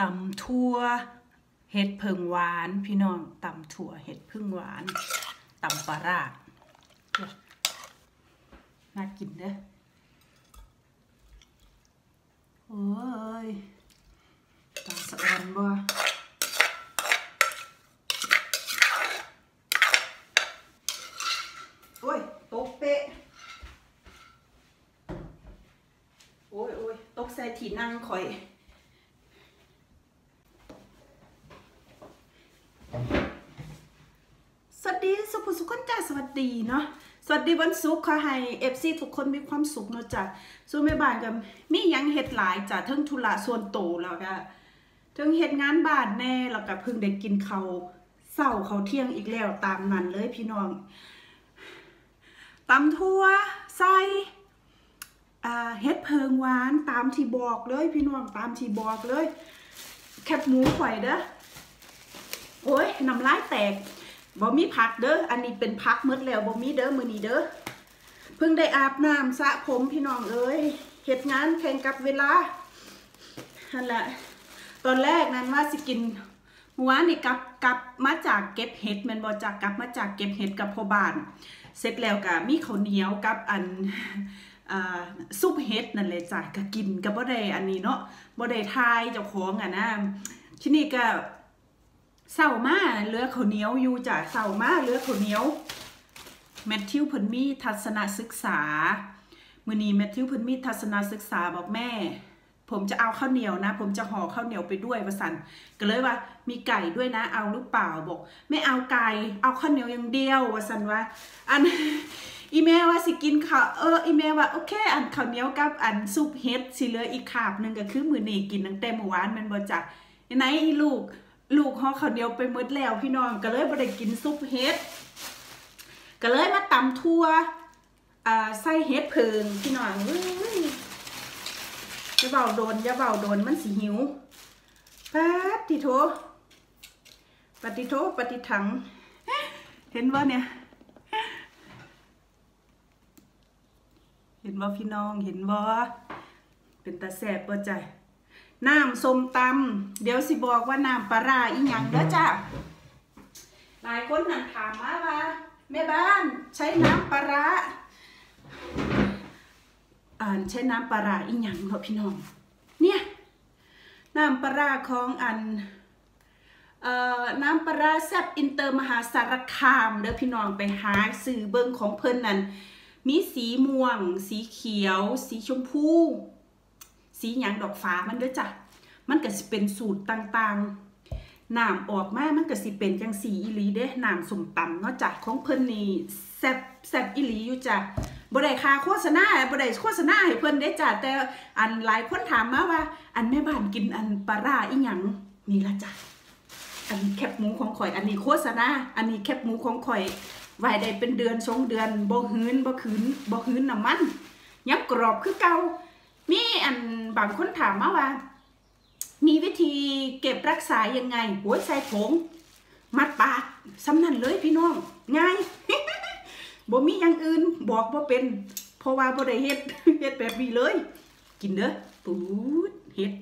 ตำทั่วเห็ดเพิงหวานพี่น้องตำถั่วเห็ดพึ่งหวานตำปลาร้าน่ากินเด้อโอ้ยตาสะออนบ่โอ้ยตกเป๊ะโอ้ยโอ้ยตกใส่ที่นั่งคอย สวัสดีสุภุสุขคนจ้าส วัสดีเนาะสวัสดีวันศุกร์ขอให้เอฟซีทุกคนมีความสุขเนาะจ้ะส่วนแม่บ้านก็มียังเฮ็ดหลายจ้ะทั้งธุระส่วนโตแล้วก็ทั้งเฮ็ดงานบ้านแน่แล้วก็เพิ่งได้กินเขาวเช้าเขาเที่ยงอีกแล้วตามนั้นเลยพี่น้องตำทั่วใส่เฮ็ดเพิงหวานตามที่บอกเลยพี่น้องตามที่บอกเลย แคบหมูข่อยเด้อโอ้ยน้ำลายแตก บ่มีพักเด้อ อันนี้เป็นพักมืดแล้วบ่มีเด้อมือนี้เด้อ เพิ่งได้อาบน้ำสระผมพี่น้องเอ้ยเฮ็ดงานแข่งกับเวลานั่นแหละ ตอนแรกนั้นว่าสิกินเมื่อวานนี่กลับกลับมาจากเก็บเห็ดแม่นบ่จากกลับมาจากเก็บเห็ดกับพ่อบ้าน เสร็จแล้วก็มีข้าวเหนียวกับอันซุปเห็ดนั่นแหละจ้ะก็กินก็บ่ได้อันนี้เนาะบ่ได้ทายเจ้าของอะนะที่นี้ก็ เศร้ามาเลือข้าวเหนียวอยู่จ้ะเศร้ามาเลือข้าวเหนียวแมทธิวเพิ่นมีทัศนศึกษามือนีแมทธิวเพิ่นมีทัศนศึกษาบอกแม่ ผมจะเอาข้าวเหนียวนะ ผมจะห่อข้าวเหนียวไปด้วยวสันก็เลยว่า มีไก่ด้วยนะ เอาหรือเปล่าบอก ไม่เอาไก่เอาข้าวเหนียวอย่างเดียววสันว่า อันอีเมลว่าสิกินข้าวเอออีเมลว่าโอเค อันข้าวเหนียวกับอันซุปเฮ็ดสิเหลืออีกคาบหนึ่งก็คือมือนีกินตั้งแต่เมื่อวานมันบ่จ้ะไหนอีลูก ลูกห่อข้าวเหนียวไปหมดแล้วพี่น้องก็เลยบ่ได้กินซุปเฮ็ดก็เลยมาตำทั่วอ่าใส่เฮ็ดเพิงพี่น้องเอ้ยอย่าเบาโดนอย่าเบาโดนมันสิหิวปาติโทปฏิโทปฏิถัง เห็นว่าเนี่ย เห็นว่าพี่น้องเห็นว่าเป็นตาแสบป่ะใจ น้ำส้มตำเดี๋ยวสิบอกว่าน้ำปลาร้าอีหยังเด้อจ้ะหลายคนนั่นถามมาว่าแม่บ้านใช้น้ำปลาร้าอ่านใช้น้ำปลาร้าอีหยังเหรอพี่น้อง เนี่ยน้ำปลาร้าของอันน้ำปลาร้าแซบอินเตอร์มหาสารคามเด้อพี่น้องไปหาซื้อเบิ่งของเพิ่นนั่นมีสีม่วง สีเขียว สีชมพู สีหยังดอกฟ้ามันเด้อจ้ะมันก็สิเป็นสูตรต่างๆน้ำออกมามันก็สิเป็นจังสีอีหลีเด้น้ำสมตำเนาะจ้ะของเพิ่นนี่แซ่บแซ่บอีหลีอยู่จ้ะบ่ได้ค่าโฆษณาบ่ได้โฆษณาให้เพิ่นเด้จ้ะแต่อันหลายคนถามมาว่า อันแม่บ้านกินอันปลาร้าอีหยังนี่ละจ้ะอันแคบหมูของข่อย อันนี้โฆษณาอันนี้แคบหมูของข่อยไว้ได้เป็นเดือนสองเดือนบ่หืนบ่ขืนบ่หืนน้ำมันยังกรอบคือเก่า มีอันบางคนถามมาว่า มีวิธีเก็บรักษายังไงหัวใส่ผง มัดปากสำนันเลยพี่น้อง ง่ายบ่มีอย่างอื่นบอกบ่าเป็น เพราะว่าบ่ได้เฮ็ดเฮ็ดแบบนี้เลย กินเด้อปูดเฮ็ด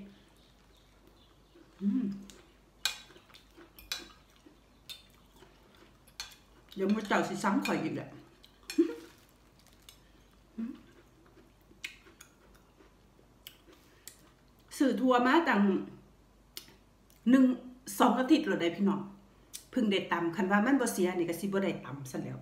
เดี๋ยวมือเจ้าสิซ้ำข่อยอีกแหละ สื่อทัวร์มาตั้งหนึ่งสองอาทิตย์แล้วได้พี่น้องพิ่งได้ตำคันว่ามันบ่เสียนี่ก็สิบ่ได้ตำซะแล้ว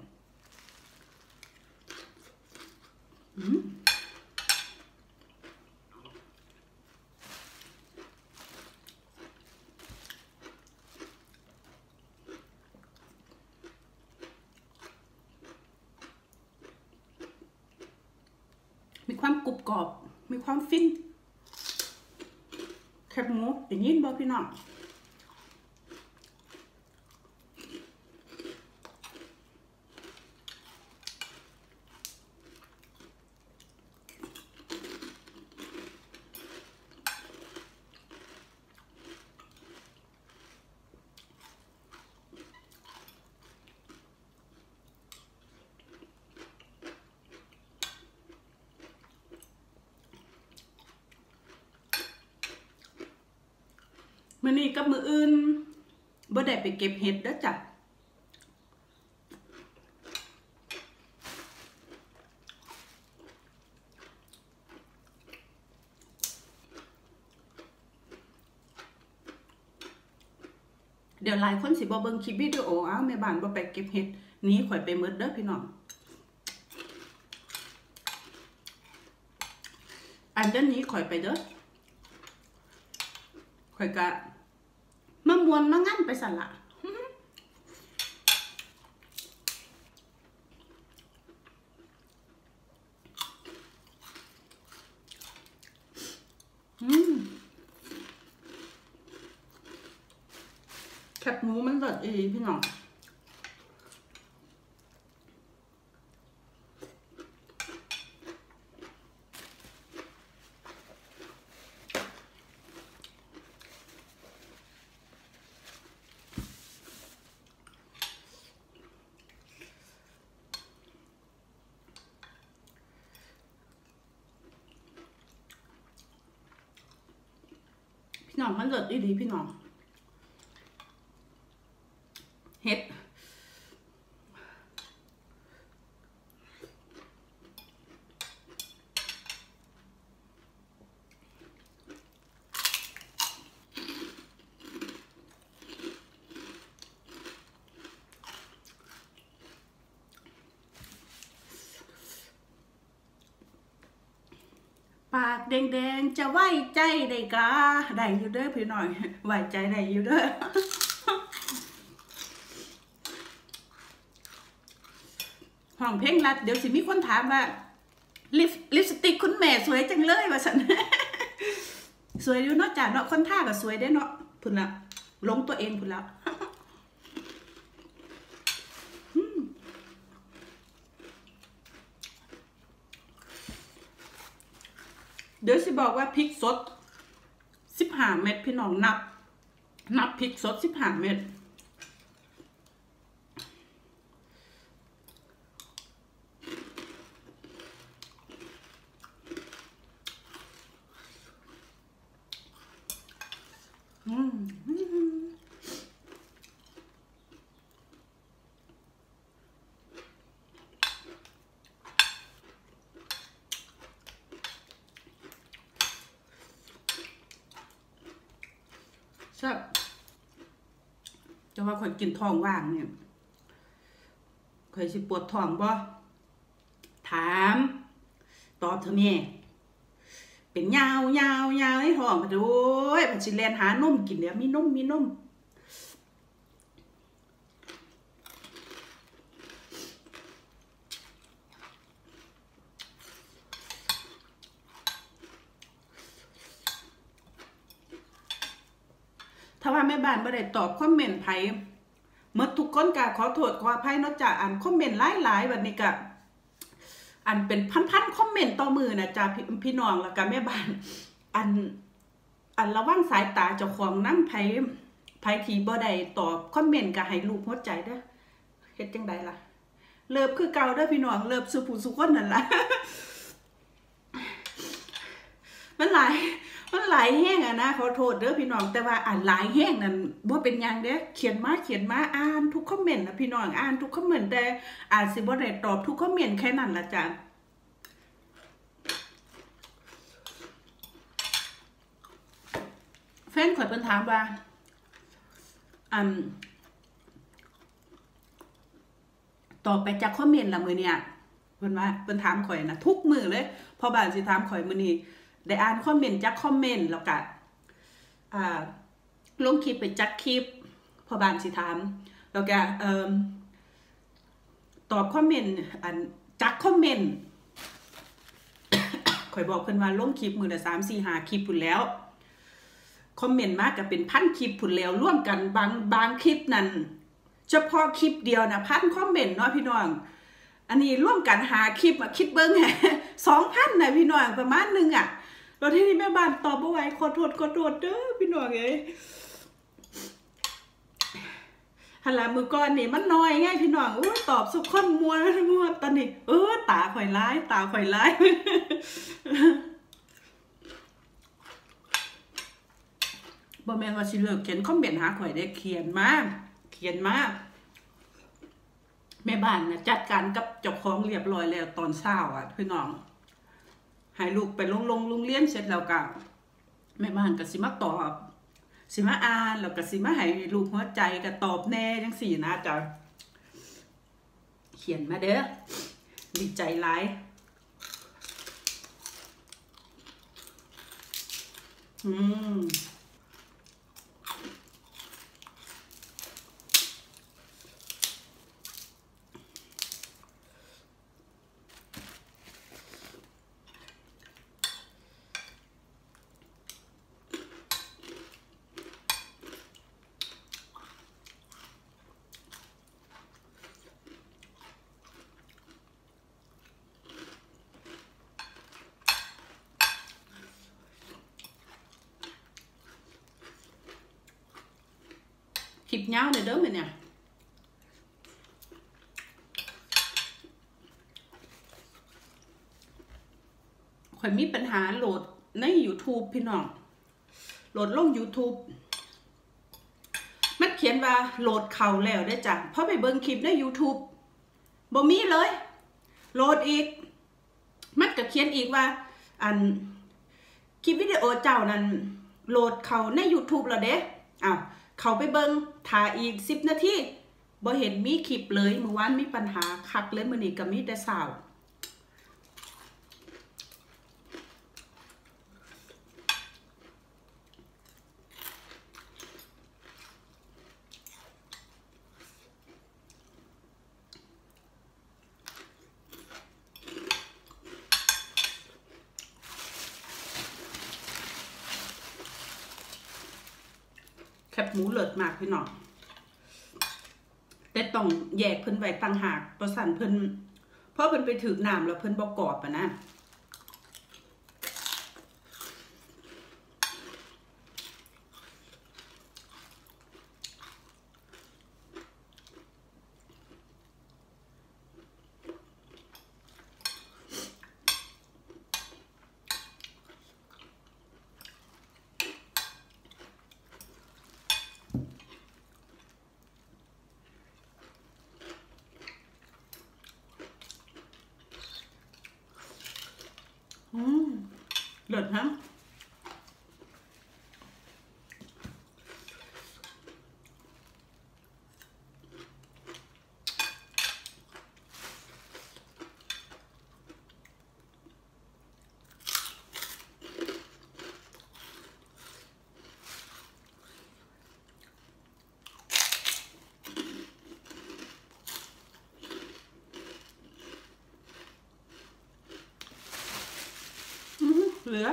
มีความกรุบกรอบ มีความฟิน แคบหมูอย่างนี้บ่พี่น้อง มื้อนี้กับมืออื่นบ่ได้ไปเก็บเห็ดเด้อจ้ะเดี๋ยวหลายคนสิบ่เบิ่งคลิปวิดีโออ้าวแม่บ้านบ่ไปเก็บเห็ดนี้ข่อยไปหมดเด้อพี่น้องอันเดี๋ยวนี้ข่อยไปเด้อข่อยกะ มามวนมางั้นไปสั่นละแคบหมูมันสดอีพี่น้อง มันเลิศดีดีพี่น้องเฮ็ด แดงๆ จะไหวใจได้กาได้อยู่เด้อพี่หน้อยไหวใจได้อยู่เด้อห้องเพลงรัดเดี๋ยวสิมีคนถามว่าลิปลิปสติกคุณแม่สวยจังเลยว่าสันสวยอยู่เนาะจ้ะเนาะคนท่าก็สวยได้เนาะพุ่นละหลงตัวเองพุ่นละ เดี๋ยวสิบอกว่าพริกสดสิบห้าเม็ดพี่น้องนับ นับพริกสดสิบห้าเม็ดอืม ซ่บจะว่าคนกินท้องว่างเนี่ยเคยสิปวดท้องบ่ถาม ตอบเธอแม่เป็นยาวยาวยาวในท้องมาดูยผัดชิแลนหานมกินเดี๋ยวมีนมมีนม ถ้าว่าแม่บ้านบ่ได้ตอบคอมเมนต์ไผเมื่อทุกคนก็ขอโทษขออภัยเนาะจ้ะอ่านคอมเมนต์หลายๆแบบนี้ก็อันเป็นพันๆคอมเมนต์ต่อมือนะจ้ะพี่พี่น้องแล้วก็แม่บ้าน อันอันระวังสายตาเจ้าของนำไผไผทีบ่ได้ตอบคอมเมนต์ก็ให้รูปหัวใจเด้อเฮ็ดจังไดล่ะ love คือเก่าเด้อพี่น้อง love สุผู้สุคนนั่นล่ะ มันหลาย มันหลายแฮงอะนะขอโทษเด้อพี่น้อง แต่ว่าอ่านหลายแฮงนั่นบ่เป็นยังเด้อเขียนมาเขียนมาอ่านทุกคอมเมนต์นะพี่น้องอ่านทุกคอมเมนต์แต่อาจสิบ่ได้ตอบทุกคอมเมนต์แค่นั้นละจ้ะแฟนข่อยเพิ่นถามว่าอันตอบไปจากคอมเมนต์ละมื้อเนี่ยเพิ่นว่าเพิ่นถามข่อยนะทุกมือเลยพอบ้านสิถามข่อยมือนี้ ได้อ่านคอมเมนต์จากคอมเมนต์แล้วก็อ่าลงคลิปไปจัดคลิปพอบานสิถาม แล้วก็ตอบคอมเมนต์อันจากคอมเมนต์ข่อยบอกเพิ่นว่าลงคลิปมือละสามสี่หาคลิปพุ่นแล้วคอมเมนต์มากก็เป็นพันคลิปพุ่นแล้วร่วมกันบางบางคลิปนั้น เฉพาะคลิปเดียวนะพันคอมเมนต์เนาะพี่น้อง อันนี้ร่วมกันหาคลิปอะคิดเบิ้งสองพันนะพี่น้องประมาณหนึงอะแล้วที่นี่แม่บ้านตอบบ่ไหวขอโทษขอโทษเด้อพี่น้องเอ้ยหันหลมือก่อนนี่มันน้อยไงพี่น้องอู้ตอบสุกคนมัวมัวตอนนี้ เออตาข่อยร้าย ตาข่อยร้ายบ่แม่นว่าสิเลิกเขียนคอมเมนต์หาข่อยได้เขียนมากเขียนมาก แม่บ้านนะจัดการกับเจ้าของเรียบร้อยแล้วตอนเช้าอะพี่น้องให้ลูกไปลงลงโรงเรียนเสร็จแล้วก็แม่บ้านก็สิมาตอบสิมาอ่านแล้วก็สิมาให้ลูกหัวใจก็ตอบแน่จังสี่นะจ้ะเขียนมาเด้อดีใจหลายอืม คลิปยาวเลยเด้อแม่เนี่ยข่อยมีปัญหาโหลดใน YouTube พี่น้อง โหลดลง YouTube มันเขียนว่าโหลดเข่าแล้วได้จ้ะพอไปเบิ่งคลิปใน YouTube บ่มีเลย โหลดอีก มันก็เขียนอีกว่า อันคลิปวิดีโอเจ้านั้นโหลดเขาใน YouTube แล้วเด้อ้าวเขาไปเบิง ถ่ายอีก10นาทีบ่เห็นมีคลิปเลยเมื่อวานมีปัญหาคักเลยมื้อนี้ก็มีแต่สาว หมูเลิศมากพี่น้องแต่ต้องแยกเพิ่นไว้ต่างหากประสันเพิ่นเพราะเพิ่นไปถือน้ำแล้วเพิ่นบ่กรอบอะนะ อืม เลิศฮะ อื้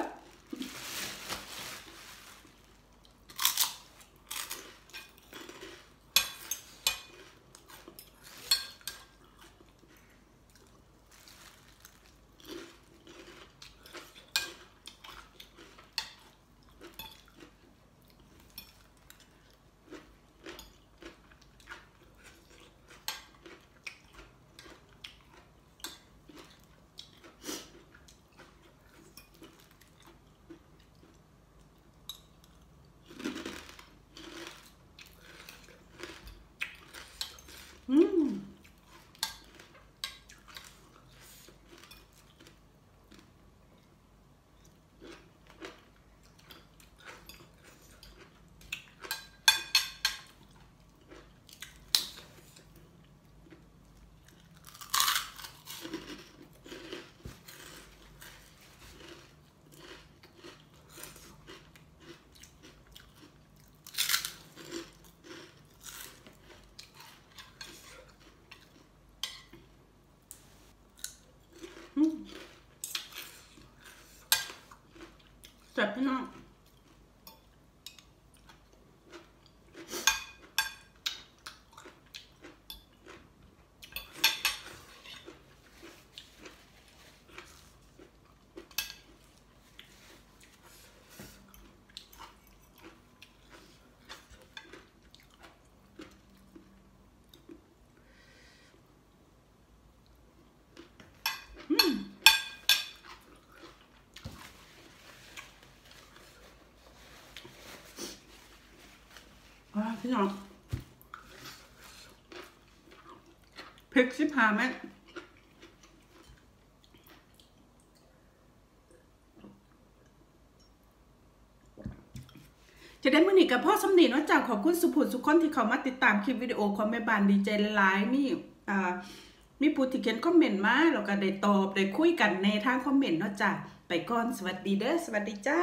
แซ่บ พี่น้องพี่น้องพริกสิบห้าเม็ดจะได้มือหนีกับพ่อสำนีนอกจากขอบคุณสุภุนสุขคนที่เขามาติดตามคลิปวิดีโอของแม่บานดีใจหลายมีอ่ามีผู้ที่เขียนคอมเมนต์มาแล้วก็ได้ตอบได้คุยกันในทางคอมเมนต์เนาะจ้ะไปก่อนสวัสดีเด้อสวัสดีจ้า